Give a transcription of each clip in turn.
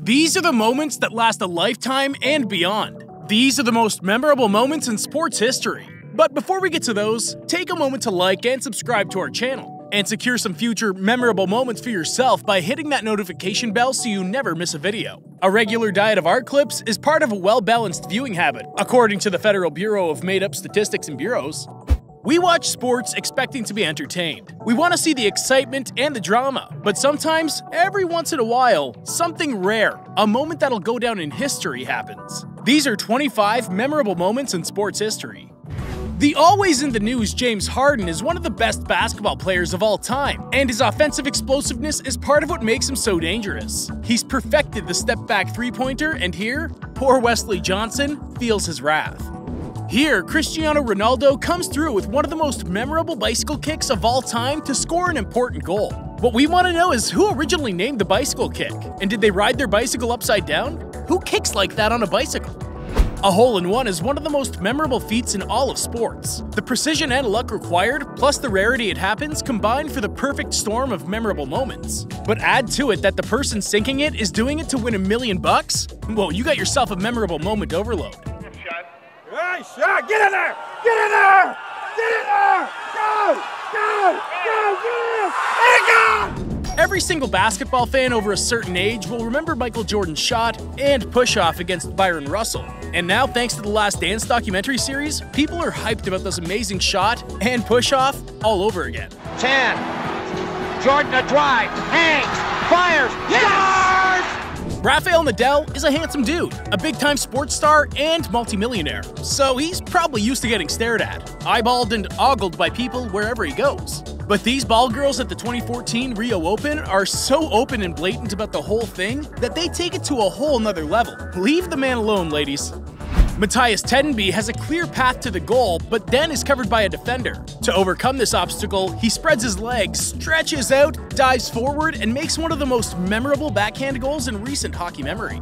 These are the moments that last a lifetime and beyond. These are the most memorable moments in sports history. But before we get to those, take a moment to like and subscribe to our channel, and secure some future memorable moments for yourself by hitting that notification bell so you never miss a video. A regular diet of art clips is part of a well balanced viewing habit, according to the Federal Bureau of Made Up Statistics and Bureaus. We watch sports expecting to be entertained. We want to see the excitement and the drama, but sometimes, every once in a while, something rare, a moment that'll go down in history happens. These are 25 memorable moments in sports history. The always in the news James Harden is one of the best basketball players of all time, and his offensive explosiveness is part of what makes him so dangerous. He's perfected the step back three pointer, and here, poor Wesley Johnson feels his wrath. Here, Cristiano Ronaldo comes through with one of the most memorable bicycle kicks of all time to score an important goal. What we want to know is who originally named the bicycle kick, and did they ride their bicycle upside down? Who kicks like that on a bicycle? A hole in one is one of the most memorable feats in all of sports. The precision and luck required, plus the rarity it happens, combine for the perfect storm of memorable moments. But add to it that the person sinking it is doing it to win a million bucks? Well, you got yourself a memorable moment overload. Hey, shot! Get in there! Get in there! Get in there! Go! Go! Go! Get in! Let it go! Every single basketball fan over a certain age will remember Michael Jordan's shot and push off against Byron Russell. And now, thanks to the Last Dance documentary series, people are hyped about this amazing shot and push off all over again. 10. Jordan a drive. Hangs. Fires. Yes! Rafael Nadal is a handsome dude, a big time sports star, and multimillionaire, so he's probably used to getting stared at, eyeballed, and ogled by people wherever he goes. But these ball girls at the 2014 Rio Open are so open and blatant about the whole thing that they take it to a whole nother level. Leave the man alone, ladies. Mattias Tedenby has a clear path to the goal, but then is covered by a defender. To overcome this obstacle, he spreads his legs, stretches out, dives forward, and makes one of the most memorable backhand goals in recent hockey memory.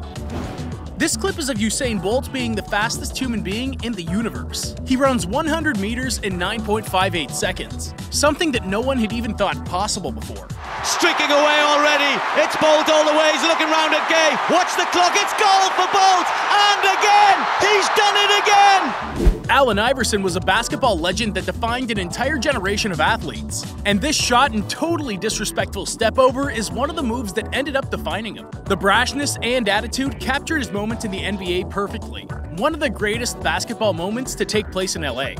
This clip is of Usain Bolt being the fastest human being in the universe. He runs 100 meters in 9.58 seconds, something that no one had even thought possible before. Streaking away already. It's Bolt all the way. He's looking round at Gay. Watch the clock. It's goal for Bolt. And again, he's done it again. Allen Iverson was a basketball legend that defined an entire generation of athletes. And this shot and totally disrespectful step over is one of the moves that ended up defining him. The brashness and attitude captured his moment in the NBA perfectly. One of the greatest basketball moments to take place in LA.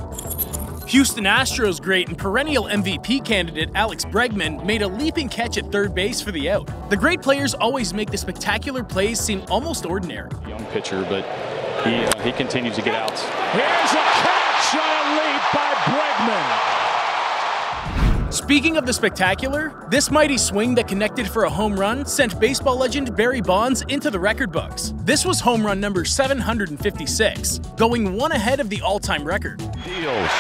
Houston Astros great and perennial MVP candidate Alex Bregman made a leaping catch at third base for the out. The great players always make the spectacular plays seem almost ordinary. Young pitcher, but he, uh, he continues to get outs. Here's a catch on a leap by Bregman. Speaking of the spectacular, this mighty swing that connected for a home run sent baseball legend Barry Bonds into the record books. This was home run number 756, going one ahead of the all time record. Deals.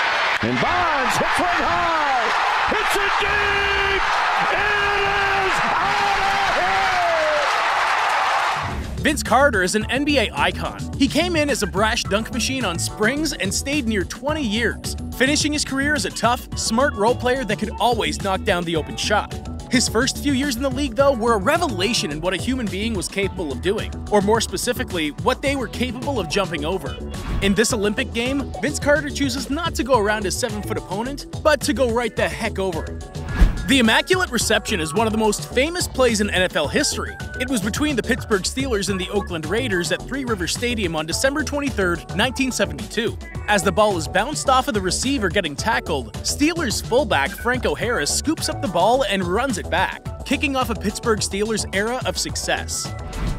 And Bonds hits one high. Hits it deep. It is out of here. Vince Carter is an NBA icon. He came in as a brash dunk machine on springs and stayed near 20 years, finishing his career as a tough, smart role player that could always knock down the open shot. His first few years in the league, though, were a revelation in what a human being was capable of doing, or more specifically, what they were capable of jumping over. In this Olympic game, Vince Carter chooses not to go around his 7 foot opponent, but to go right the heck over him. The Immaculate Reception is one of the most famous plays in NFL history. It was between the Pittsburgh Steelers and the Oakland Raiders at Three River Stadium on December 23, 1972. As the ball is bounced off of the receiver getting tackled, Steelers fullback Franco Harris scoops up the ball and runs it back, kicking off a Pittsburgh Steelers era of success.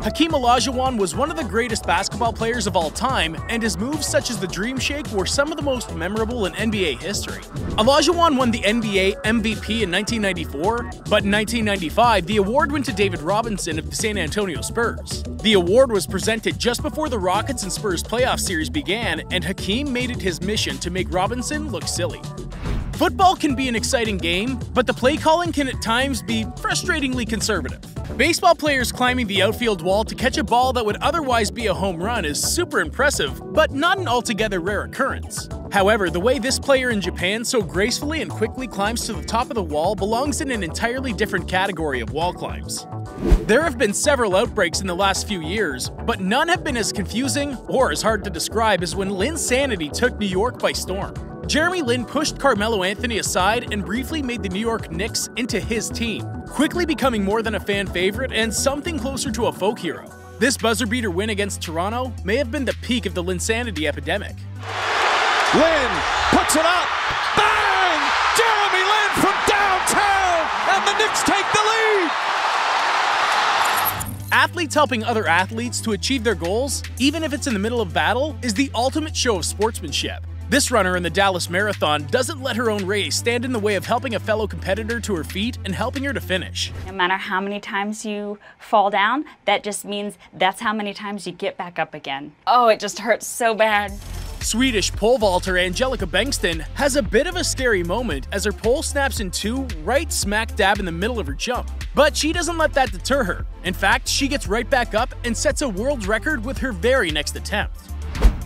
Hakeem Olajuwon was one of the greatest basketball players of all time, and his moves such as the Dream Shake were some of the most memorable in NBA history. Olajuwon won the NBA MVP in 1994, but in 1995, the award went to David Robinson of the San Antonio Spurs. The award was presented just before the Rockets and Spurs playoff series began, and Hakeem made it his mission to make Robinson look silly. Football can be an exciting game, but the play calling can at times be frustratingly conservative. Baseball players climbing the outfield wall to catch a ball that would otherwise be a home run is super impressive, but not an altogether rare occurrence. However, the way this player in Japan so gracefully and quickly climbs to the top of the wall belongs in an entirely different category of wall climbs. There have been several outbreaks in the last few years, but none have been as confusing or as hard to describe as when Linsanity took New York by storm. Jeremy Lin pushed Carmelo Anthony aside and briefly made the New York Knicks into his team, quickly becoming more than a fan favorite and something closer to a folk hero. This buzzer beater win against Toronto may have been the peak of the Linsanity epidemic. Lin puts it up. Bang! Jeremy Lin from downtown, and the Knicks take the lead. Athletes helping other athletes to achieve their goals, even if it's in the middle of battle, is the ultimate show of sportsmanship. This runner in the Dallas Marathon doesn't let her own race stand in the way of helping a fellow competitor to her feet and helping her to finish. No matter how many times you fall down, that just means that's how many times you get back up again. Oh, it just hurts so bad. Swedish pole vaulter Angelica Bengtsson has a bit of a scary moment as her pole snaps in two right smack dab in the middle of her jump. But she doesn't let that deter her. In fact, she gets right back up and sets a world record with her very next attempt.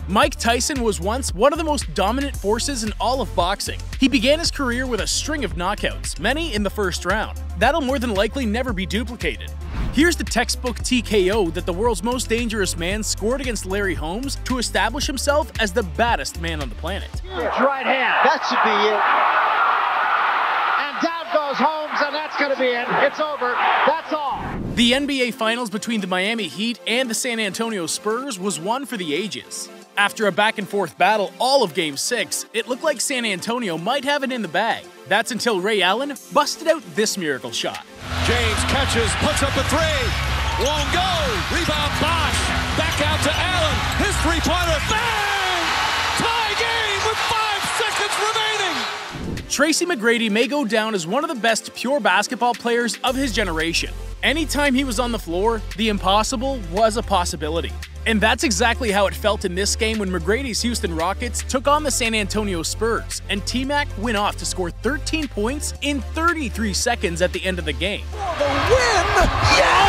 Mike Tyson was once one of the most dominant forces in all of boxing. He began his career with a string of knockouts, many in the first round. That'll more than likely never be duplicated. Here's the textbook TKO that the world's most dangerous man scored against Larry Holmes to establish himself as the baddest man on the planet. Right hand. That should be it. And down goes Holmes, and that's going to be it. It's over. That's all. The NBA Finals between the Miami Heat and the San Antonio Spurs was one for the ages. After a back and forth battle all of Game 6, it looked like San Antonio might have it in the bag. That's until Ray Allen busted out this miracle shot. James catches, puts up a three. Won't go. Rebound Bosh. Back out to Allen. His three-pointer. Bang! Tie game with five seconds remaining. Tracy McGrady may go down as one of the best pure basketball players of his generation. Anytime he was on the floor, the impossible was a possibility. And that's exactly how it felt in this game when McGrady's Houston Rockets took on the San Antonio Spurs, and T-Mac went off to score 13 points in 33 seconds at the end of the game. The win.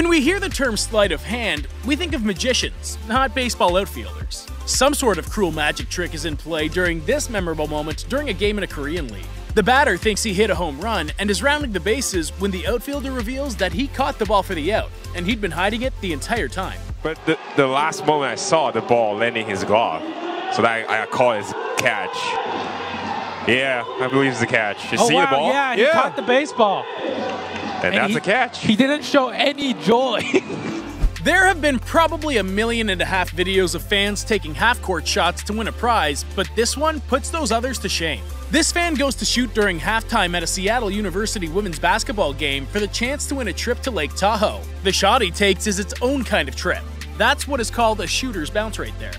When we hear the term sleight of hand, we think of magicians, not baseball outfielders. Some sort of cruel magic trick is in play during this memorable moment during a game in a Korean league. The batter thinks he hit a home run and is rounding the bases when the outfielder reveals that he caught the ball for the out, and he'd been hiding it the entire time. But the, the last moment I saw the ball landing his glove, so that I, I call it catch. Yeah, I believe it's a catch. You oh, see wow, the ball? Yeah, he caught the baseball. And, that's he, a catch. He didn't show any joy. There have been probably a million and a half videos of fans taking half court shots to win a prize, but this one puts those others to shame. This fan goes to shoot during halftime at a Seattle University women's basketball game for the chance to win a trip to Lake Tahoe. The shot he takes is its own kind of trip. That's what is called a shooter's bounce right there.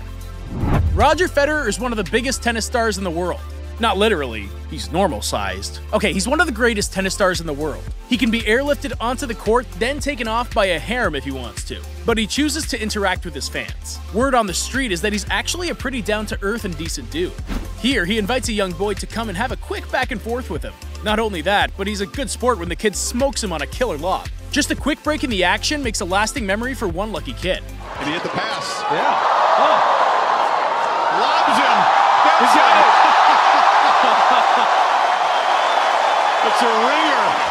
Roger Federer is one of the biggest tennis stars in the world. Not literally, he's normal sized. Okay, he's one of the greatest tennis stars in the world. He can be airlifted onto the court, then taken off by a harem if he wants to. But he chooses to interact with his fans. Word on the street is that he's actually a pretty down to earth and decent dude. Here, he invites a young boy to come and have a quick back and forth with him. Not only that, but he's a good sport when the kid smokes him on a killer lob. Just a quick break in the action makes a lasting memory for one lucky kid. And he hit the pass. Yeah. Oh. Lobs him. That's it. It's a ringer.